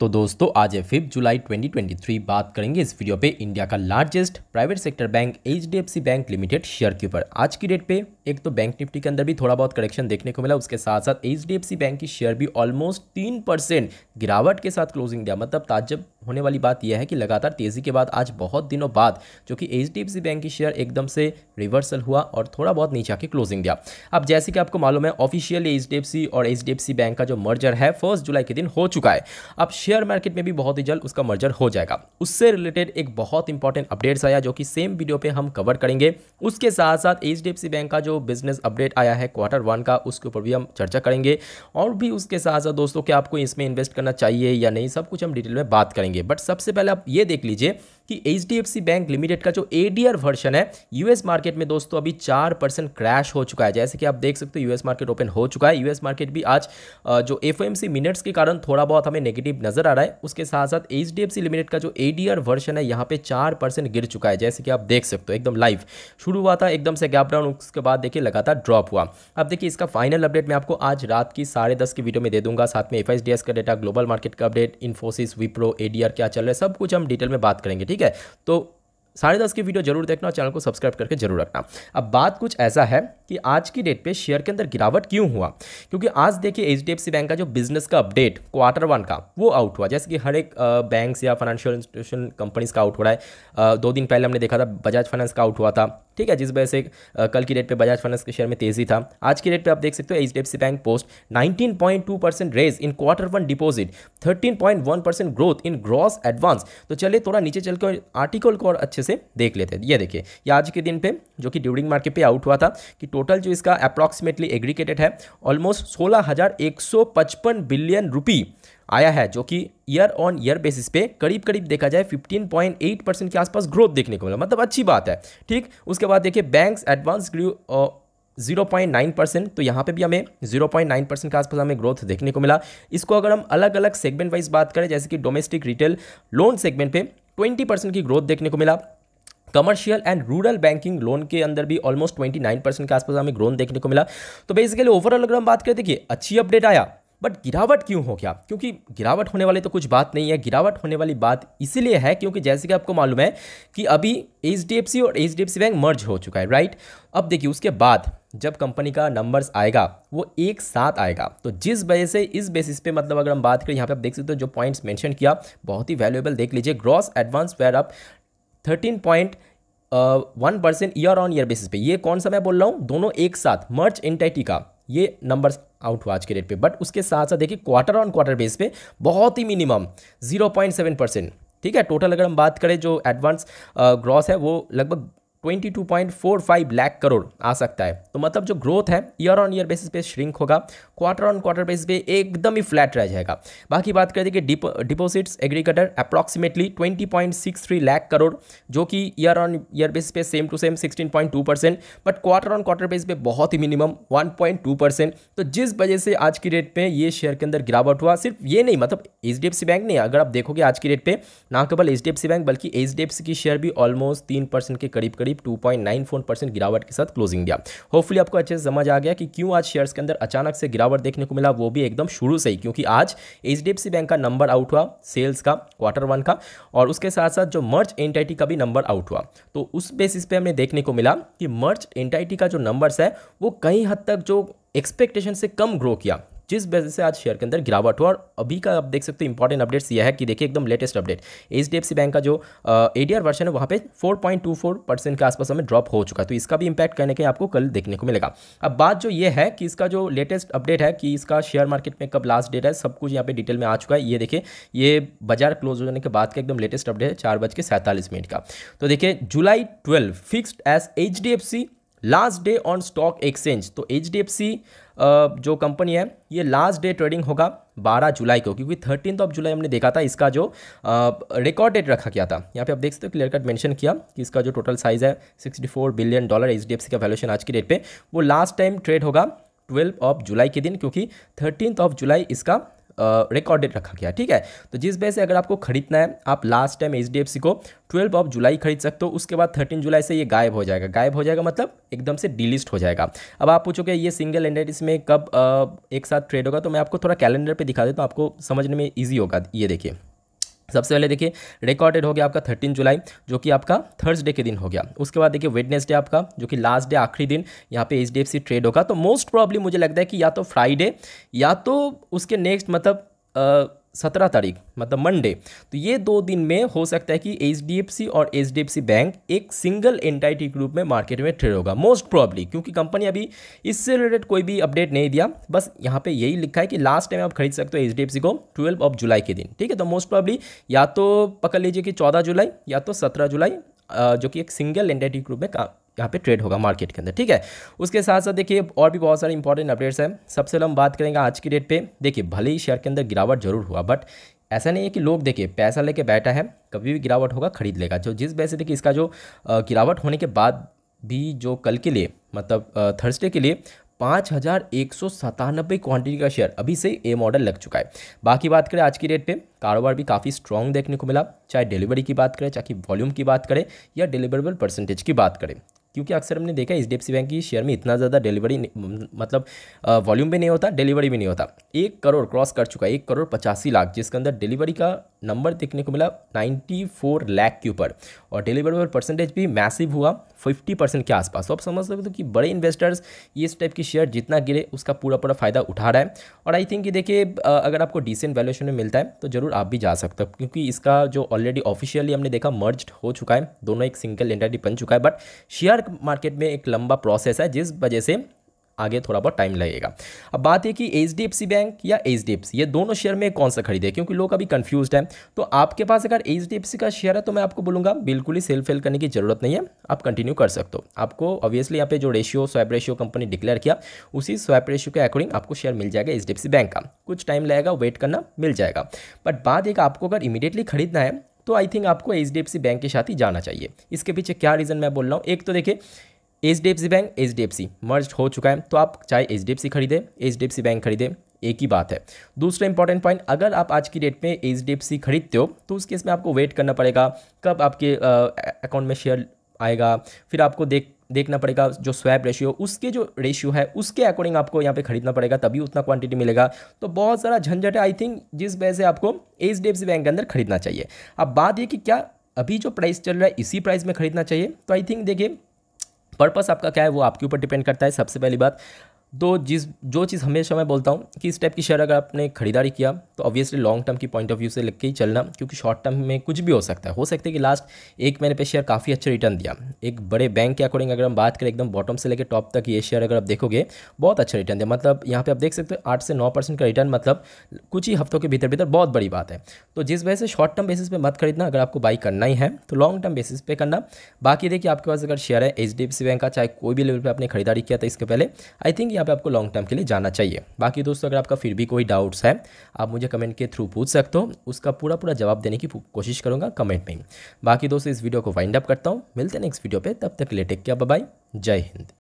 तो दोस्तों, आज है फिफ्थ जुलाई 2023 बात करेंगे इस वीडियो पे इंडिया का largest private sector bank HDFC bank limited share के ऊपर। आज की डेट पे एक तो बैंक निफ्टी के अंदर भी थोड़ा बहुत करेक्शन देखने को मिला। उसके साथ साथ एचडीएफसी बैंक की शेयर भी ऑलमोस्ट तीन परसेंट गिरावट के साथ क्लोजिंग दिया। मतलब ताजब होने वाली बात यह है कि लगातार तेज़ी के बाद आज बहुत दिनों बाद जो कि HDFC बैंक की शेयर एकदम से रिवर्सल हुआ और थोड़ा बहुत नीचे आके क्लोजिंग दिया। अब जैसे कि आपको मालूम है ऑफिशियली HDFC और HDFC बैंक का जो मर्जर है फ़र्स्ट जुलाई के दिन हो चुका है। अब शेयर मार्केट में भी बहुत ही जल्द उसका मर्जर हो जाएगा। उससे रिलेटेड एक बहुत इंपॉर्टेंट अपडेट्स आया जो कि सेम वीडियो पर हम कवर करेंगे। उसके साथ साथ एच बैंक का जो बिज़नेस अपडेट आया है क्वार्टर वन का, उसके ऊपर भी हम चर्चा करेंगे। और भी उसके साथ साथ दोस्तों कि आपको इसमें इन्वेस्ट करना चाहिए या नहीं, सब कुछ हम डिटेल में बात करेंगे। बट सबसे पहले आप ये देख लीजिए कि HDFC बैंक लिमिटेड का जो एडीआर वर्जन है यूएस मार्केट में दोस्तों अभी चार परसेंट क्रैश हो चुका है। जैसे कि आप देख सकते हो यूएस मार्केट ओपन हो चुका है। यूएस मार्केट भी आज जो FOMC मिनट्स के कारण थोड़ा बहुत हमें नेगेटिव नज़र आ रहा है। उसके साथ साथ एच लिमिटेड का जो एडीआर वर्जन है, यहाँ पे चार गिर चुका है। जैसे कि आप देख सकते हो, एकदम लाइव शुरू हुआ था, एकदम से गैप डाउन उसके बाद देखिए लगातार ड्रॉप हुआ। अब देखिए इसका फाइनल अपडेट मैं आपको आज रात की साढ़े दस की वीडियो में दे दूँगा। साथ में एफ़ का डेटा ग्लोबल मार्केट का अपडेट इन्फोसिस विप्रो एडीआर क्या चल रहा है, सब कुछ हम डिटेल में बात करेंगे, ठीक है? तो साढ़े दस की वीडियो ज़रूर देखना और चैनल को सब्सक्राइब करके ज़रूर रखना। अब बात कुछ ऐसा है कि आज की डेट पे शेयर के अंदर गिरावट क्यों हुआ? क्योंकि आज देखिए HDFC बैंक का जो बिज़नेस का अपडेट क्वार्टर वन का, वो आउट हुआ। जैसे कि हर एक बैंक्स या फाइनेंशियल इंस्टीट्यूशन कंपनीज़ का आउट हो रहा है। दो दिन पहले हमने देखा था बजाज फाइनेंस का आउट हुआ था। ठीक है, जिस वजह से कल की डेट पे बजाज फाइनेंस के शेयर में तेज़ी था। आज की डेट पे आप देख सकते हो H D bank post 19.2 percent raise in quarter one deposit 13.1 percent growth in gross advance तो चलिए थोड़ा नीचे चलकर आर्टिकल को और अच्छे से देख लेते हैं। ये देखिए, ये आज के दिन पे, जो कि ड्यूरिंग मार्केट पे आउट हुआ था कि टोटल जो इसका अप्रॉक्सीमेटली एग्रीकेटेड है ऑलमोस्ट सोलह बिलियन रुपी आया है, जो कि ईयर ऑन ईयर बेसिस पे करीब करीब देखा जाए 15.8 परसेंट के आसपास ग्रोथ देखने को मिला। मतलब अच्छी बात है, ठीक? उसके बाद देखिए banks advance grew zero point nine percent तो यहाँ पे भी हमें ज़ीरो पॉइंट नाइन परसेंट के आसपास हमें ग्रोथ देखने को मिला। इसको अगर हम अलग अलग सेगमेंट वाइज बात करें, जैसे कि डोमेस्टिक रिटेल लोन सेगमेंट पे ट्वेंटी परसेंट की ग्रोथ देखने को मिला। Commercial and rural banking loan के अंदर भी ऑलमोस्ट ट्वेंटी नाइन परसेंट के आसपास हमें ग्रोथ देखने को मिला। तो बेसिकली ओवरऑल अगर हम बात करें, देखिए, अच्छी अपडेट आया बट गिरावट क्यों हो गया? क्योंकि गिरावट होने वाली तो कुछ बात नहीं है। गिरावट होने वाली बात इसीलिए है क्योंकि जैसे कि आपको मालूम है कि अभी HDFC और HDFC बैंक मर्ज हो चुका है राइट अब देखिए, उसके बाद जब कंपनी का नंबर्स आएगा, वो एक साथ आएगा। तो जिस वजह से, इस बेसिस पे मतलब अगर हम बात करें, यहाँ पे आप देख सकते हो जो पॉइंट्स मेंशन किया, बहुत ही वैल्यूएबल देख लीजिए। Gross advance were up thirteen point one percent year on year basis पे। ये कौन सा मैं बोल रहा हूँ? दोनों एक साथ। मर्च एंटाइटी का। ये नंबर्स आउट हुआ आज के डेट पे। बट उसके साथ साथ देखिए क्वार्टर ऑन क्वार्टर बेस पे बहुत ही minimum zero point seven percent ठीक है? टोटल अगर हम बात करें जो एडवांस ग्रॉस है, वो लगभग 22.45 लाख करोड़ आ सकता है। तो मतलब जो ग्रोथ है ईयर ऑन ईयर बेसिस पे श्रिंक होगा क्वार्टर ऑन क्वार्टर बेसिस पे एकदम ही फ्लैट रह जाएगा। बाकी बात करें कि deposits agriculture approximately 20.63 lakh crore, जो कि ईयर ऑन ईयर बेसिस पे same to same 16.2 percent but quarter on quarter basis पे बहुत ही मिनिमम 1.2 परसेंट तो जिस वजह से आज की डेट पे ये शेयर के अंदर गिरावट हुआ, सिर्फ़ ये नहीं मतलब एचडीएफसी बैंक नहीं, अगर आप देखोगे आज की डेट पे, ना केवल एचडीएफसी बैंक बल्कि एच की शेयर भी ऑलमोस्ट तीन परसेंट के करीब करीब करीब 2.94 परसेंट गिरावट के साथ क्लोजिंग दिया। होपफुली आपको अच्छे से समझ आ गया कि क्यों आज शेयर्स के अंदर अचानक से गिरावट देखने को मिला, वो भी एकदम शुरू से ही, क्योंकि आज एच बैंक का नंबर आउट हुआ सेल्स का क्वार्टर वन का, और उसके साथ साथ जो मर्च एंटाइटी का भी नंबर आउट हुआ। तो उस बेसिस पे हमें देखने को मिला कि मर्च एंटाइटी का जो नंबर्स है, वो कहीं हद तक जो एक्सपेक्टेशन से कम ग्रो किया। जिस वजह से आज शेयर के अंदर गिरावट हुआ, और अभी का आप देख सकते हो इंपॉर्टेंट अपडेट्स यह है कि देखिए एकदम latest update H D F C bank का जो एडीआर वर्जन है, वहाँ पे 4.24 परसेंट के आसपास हमें ड्रॉप हो चुका है तो इसका भी इंपैक्ट कहने के आपको कल देखने को मिलेगा। अब बात जो ये है कि इसका जो लेटेस्ट अपडेट है कि इसका शेयर मार्केट में कब लास्ट डेट है, सब कुछ यहाँ पे डिटेल में आ चुका है। ये देखिए, ये बाज़ार क्लोज होने के बाद का एकदम लेटेस्ट अपडेट है, चार बज के सैंतालीस मिनट का। तो देखिए July twelve fixed as HDFC last day on stock exchange तो एच जो कंपनी है, ये लास्ट डे ट्रेडिंग होगा 12 जुलाई को, क्योंकि थर्टीन ऑफ़ जुलाई हमने देखा था, इसका जो रिकॉर्ड डेट रखा गया था। यहाँ पे आप देख सकते हो क्लियर कट मेंशन किया कि इसका जो टोटल साइज़ है 64 बिलियन डॉलर एच का वैल्यूशन आज की डेट पे, वो लास्ट टाइम ट्रेड होगा ट्वेल्व ऑफ़ जुलाई के दिन, क्योंकि थर्टीन ऑफ़ जुलाई इसका रिकॉर्डेड रखा गया, ठीक है? तो जिस वजह से अगर आपको खरीदना है, आप last time H D F C को ट्वेल्व ऑफ़ जुलाई खरीद सकते हो, उसके बाद थर्टीन जुलाई से ये गायब हो जाएगा। गायब हो जाएगा मतलब एकदम से डिलिस्ट हो जाएगा। अब आप पूछोगे, ये सिंगल एंडेड इसमें कब एक साथ ट्रेड होगा? तो मैं आपको थोड़ा कैलेंडर पर दिखा देता हूँ, आपको समझने में ईजी होगा। ये देखिए। सबसे पहले देखिए रिकॉर्डेड हो गया आपका थर्टीन जुलाई, जो कि आपका थर्सडे के दिन हो गया। उसके बाद देखिए वेडनेसडे आपका, जो कि लास्ट डे आखिरी दिन, यहाँ पे एच डी ट्रेड होगा। तो मोस्ट प्रॉब्ली मुझे लगता है कि या तो फ्राइडे या तो उसके नेक्स्ट मतलब सत्रह तारीख मतलब मंडे तो ये दो दिन में हो सकता है कि एच और एच बैंक एक सिंगल एंटाइटी ग्रुप में मार्केट में ट्रेड होगा मोस्ट प्रॉब्ली क्योंकि कंपनी अभी इससे रिलेटेड कोई भी अपडेट नहीं दिया। बस यहाँ पे यही लिखा है कि लास्ट टाइम आप खरीद सकते हो एच को ट्वेल्व ऑफ़ जुलाई के दिन, ठीक है? तो मोस्ट प्रॉब्ली या तो पकड़ लीजिए कि चौदह जुलाई या तो सत्रह जुलाई जो कि एक सिंगल एंटाइटी ग्रुप में यहाँ पे ट्रेड होगा मार्केट के अंदर, ठीक है? उसके साथ साथ देखिए, और भी बहुत सारे इंपॉर्टेंट अपडेट्स हैं। सबसे हम बात करेंगे आज की डेट पे। देखिए, भले ही शेयर के अंदर गिरावट ज़रूर हुआ बट ऐसा नहीं है कि लोग, देखिए, पैसा लेके बैठा है, कभी भी गिरावट होगा, खरीद लेगा। जो जिस वजह से, देखिए, इसका जो गिरावट होने के बाद भी जो कल के लिए मतलब थर्सडे के लिए पाँच हज़ार एक सौ सतानबे क्वान्टिटी का शेयर अभी से ए मॉडल लग चुका है। बाकी बात करें आज की डेट पे, कारोबार भी काफ़ी स्ट्रॉन्ग देखने को मिला। चाहे डिलीवरी की बात करें, चाहे वॉल्यूम की बात करें, या डिलीवरेबल परसेंटेज की बात करें। क्योंकि अक्सर हमने देखा एच डी बैंक की शेयर में इतना ज़्यादा डिलीवरी मतलब वॉल्यूम भी नहीं होता डिलीवरी भी नहीं होता। एक करोड़ क्रॉस कर चुका है, एक करोड़ पचासी लाख, जिसके अंदर डिलीवरी का नंबर देखने को मिला 94 लाख के ऊपर। और डिलीवरेबल परसेंटेज भी मैसिव हुआ 50 परसेंट के आसपास। तो आप समझ सकते हो कि बड़े इन्वेस्टर्स ये इस टाइप की शेयर जितना गिरे, उसका पूरा पूरा फ़ायदा उठा रहा है। और आई थिंक कि देखिए अगर आपको डिसेंट वैल्यूएशन में मिलता है तो ज़रूर आप भी जा सकते हो। क्योंकि इसका जो ऑलरेडी ऑफिशियली हमने देखा मर्ज हो चुका है। दोनों एक सिंगल एंटिटी बन चुका है। बट शेयर मार्केट में एक लंबा प्रोसेस है, जिस वजह से आगे थोड़ा बहुत टाइम लगेगा। अब बात है कि एच डी बैंक या एच ये दोनों शेयर में कौन सा खरीदे? क्योंकि लोग अभी कंफ्यूज हैं। तो आपके पास अगर एच का शेयर है तो मैं आपको बोलूँगा, बिल्कुल ही सेल फेल करने की ज़रूरत नहीं है। आप कंटिन्यू कर सकते हो। आपको ऑब्वियसली यहाँ पे जो ratio swap ratio company declare किया, उसी स्वैप रेशियो के अकॉर्डिंग आपको शेयर मिल जाएगा HDFC बैंक का। कुछ टाइम लगेगा वेट करना, मिल जाएगा। बट बात एक आपको अगर इमीडिएटली खरीदना है तो आई थिंक आपको HDFC बैंक के साथ ही जाना चाहिए। इसके पीछे क्या रीज़न मैं बोल रहा हूँ? एक तो देखिए H D F C bank H D F C merge हो चुका है। तो आप चाहे एच डी एफ़ सी खरीदें H D F C bank खरीदें, एक ही बात है। दूसरा इंपॉर्टेंट पॉइंट अगर आप आज की डेट में एच डी एफ़ सी खरीदते हो तो उस केस में आपको वेट करना पड़ेगा। कब आपके अकाउंट में शेयर आएगा, फिर आपको देख, देखना पड़ेगा जो स्वैप रेशियो उसके जो रेशियो है, उसके अकॉर्डिंग आपको यहाँ पे खरीदना पड़ेगा, तभी उतना क्वांटिटी मिलेगा। तो बहुत सारा झंझट है आई थिंक जिस वजह से आपको H D F C bank के अंदर खरीदना चाहिए। अब बात ये कि क्या अभी जो प्राइस चल रहा है, इसी प्राइस में खरीदना चाहिए। तो आई थिंक देखिए पर्पस आपका क्या है? वो आपके ऊपर डिपेंड करता है। सबसे पहली बात तो जिस, जो चीज़ हमेशा मैं बोलता हूँ कि इस टाइप की शेयर अगर आपने खरीदारी किया तो ऑब्वियसली लॉन्ग टर्म की पॉइंट ऑफ़ व्यू से लिख के ही चलना, क्योंकि शॉर्ट टर्म में कुछ भी हो सकता है। हो सकता है कि लास्ट एक महीने पे शेयर काफ़ी अच्छा रिटर्न दिया। एक बड़े बैंक के अकॉर्डिंग अगर हम बात करें, एकदम बॉटम से लेकर टॉप तक ये शेयर अगर आप देखोगे, बहुत अच्छा रिटर्न दिया। मतलब यहाँ पर आप देख सकते हो, आठ से नौ परसेंट का रिटर्न मतलब कुछ ही हफ्तों के भीतर भीतर बहुत बड़ी बात है। तो जिस वजह से शॉर्ट टर्म बेसिस पर मत खरीदना, अगर आपको बाई करना ही है तो लॉन्ग टर्म बेसिस पे करना। बाकी देखिए, आपके पास अगर शेयर है HDFC बैंक का, चाहे कोई भी लेवल पर आपने खरीदारी किया था इसके पहले आई थिंक पे आपको लॉन्ग टर्म के लिए जाना चाहिए। बाकी दोस्तों, अगर आपका फिर भी कोई डाउट्स है, आप मुझे कमेंट के थ्रू पूछ सकते हो। उसका पूरा पूरा जवाब देने की कोशिश करूँगा कमेंट में। बाकी दोस्तों, इस वीडियो को वाइंड अप करता हूँ। मिलते हैं नेक्स्ट वीडियो पर तब तक लेटेक क्या बाय जय हिंद।